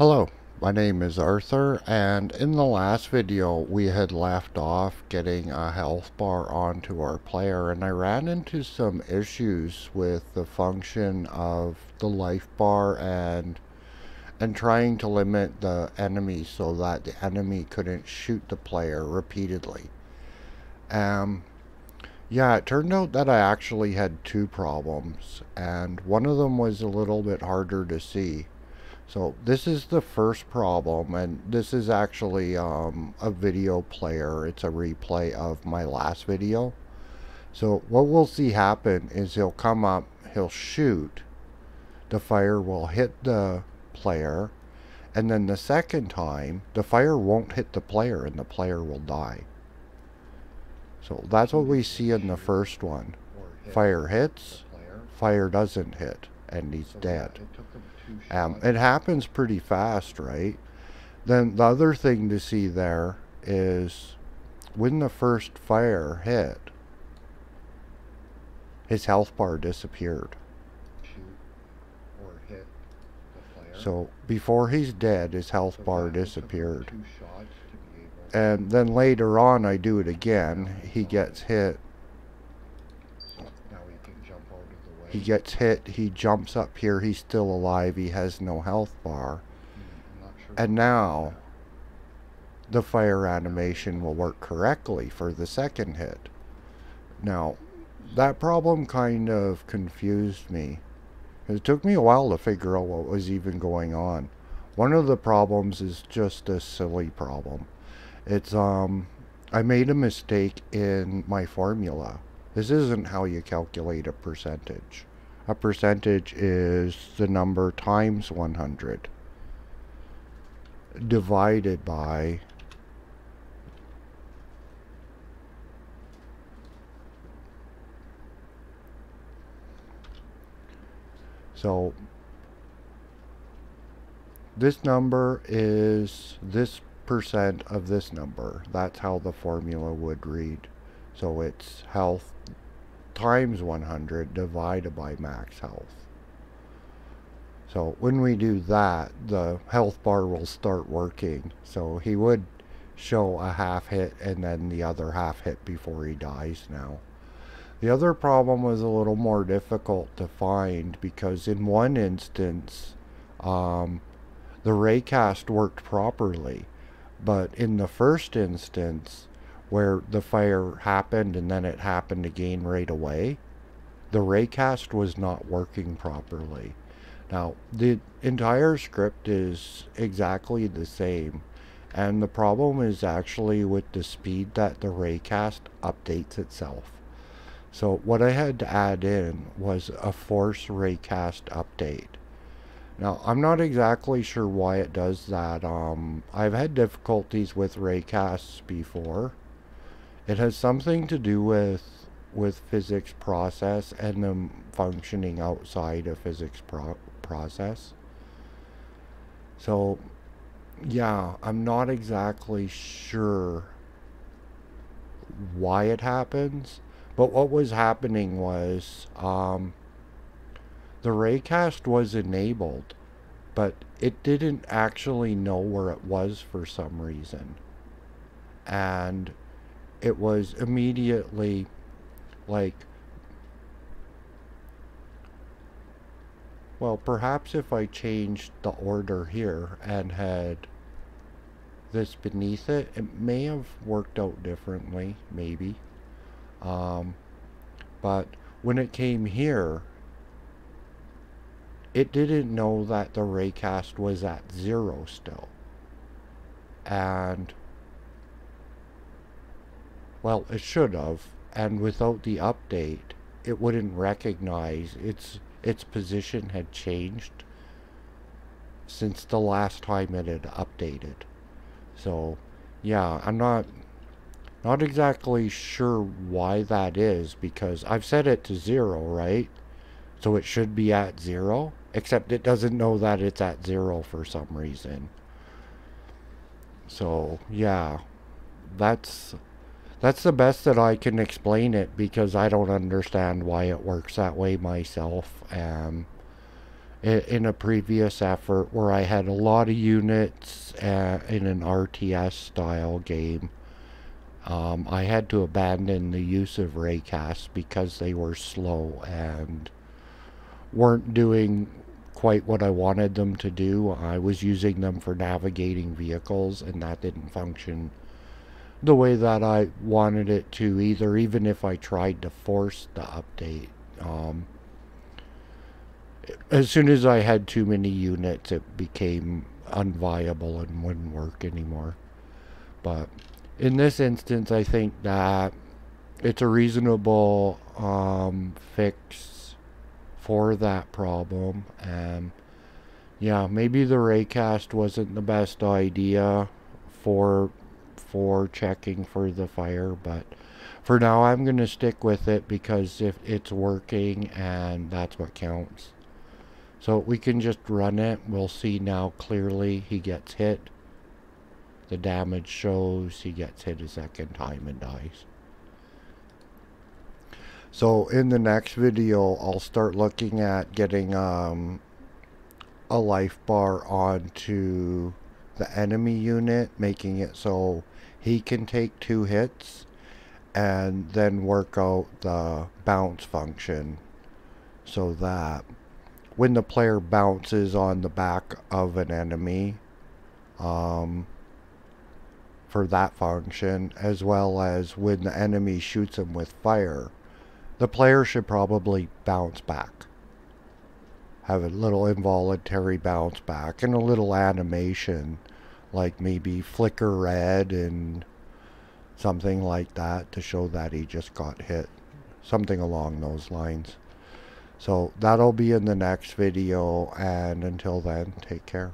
Hello, my name is Arthur and in the last video we had left off getting a health bar onto our player and I ran into some issues with the function of the life bar and and trying to limit the enemy so that the enemy couldn't shoot the player repeatedly. Um, yeah, it turned out that I actually had two problems and one of them was a little bit harder to see. So this is the first problem and this is actually um, a video player. It's a replay of my last video. So what we'll see happen is he'll come up, he'll shoot, the fire will hit the player, and then the second time the fire won't hit the player and the player will die. So that's what we see in the first one. Fire hits, fire doesn't hit, and he's dead. Um, it happens pretty fast, right? Then the other thing to see there is when the first fire hit, his health bar disappeared. So before he's dead, his health bar disappeared. And then later on, I do it again. He gets hit He gets hit, he jumps up here, he's still alive, he has no health bar. Sure and now the fire animation will work correctly for the second hit. Now, that problem kind of confused me. It took me a while to figure out what was even going on. One of the problems is just a silly problem. It's, um, I made a mistake in my formula. This isn't how you calculate a percentage. A percentage is the number times 100 divided by So this number is this percent of this number. That's how the formula would read. So it's health times 100 divided by max health. So when we do that, the health bar will start working. So he would show a half hit and then the other half hit before he dies now. The other problem was a little more difficult to find because in one instance, um, the raycast worked properly. But in the first instance, where the fire happened and then it happened again right away, the raycast was not working properly. Now, the entire script is exactly the same, and the problem is actually with the speed that the raycast updates itself. So what I had to add in was a force raycast update. Now, I'm not exactly sure why it does that. Um, I've had difficulties with raycasts before, it has something to do with with physics process and them functioning outside of physics pro process. So, yeah, I'm not exactly sure why it happens, but what was happening was um, the raycast was enabled, but it didn't actually know where it was for some reason. And it was immediately like well perhaps if I changed the order here and had this beneath it it may have worked out differently maybe. Um, but when it came here it didn't know that the raycast was at zero still. And well, it should have, and without the update, it wouldn't recognize its its position had changed since the last time it had updated. So, yeah, I'm not not exactly sure why that is because I've set it to zero, right? So it should be at zero, except it doesn't know that it's at zero for some reason. So, yeah, that's that's the best that I can explain it because I don't understand why it works that way myself. Um, in a previous effort where I had a lot of units uh, in an RTS style game. Um, I had to abandon the use of raycasts because they were slow and weren't doing quite what I wanted them to do. I was using them for navigating vehicles and that didn't function the way that I wanted it to either, even if I tried to force the update. Um, as soon as I had too many units, it became unviable and wouldn't work anymore. But in this instance, I think that it's a reasonable um, fix for that problem. And yeah, maybe the raycast wasn't the best idea for for checking for the fire, but for now I'm going to stick with it because if it's working and that's what counts. So we can just run it. We'll see now clearly he gets hit. The damage shows he gets hit a second time and dies. So in the next video, I'll start looking at getting um, a life bar onto the enemy unit, making it so he can take two hits and then work out the bounce function so that when the player bounces on the back of an enemy um, for that function, as well as when the enemy shoots him with fire, the player should probably bounce back. Have a little involuntary bounce back and a little animation, like maybe flicker red and something like that to show that he just got hit. Something along those lines. So that'll be in the next video and until then, take care.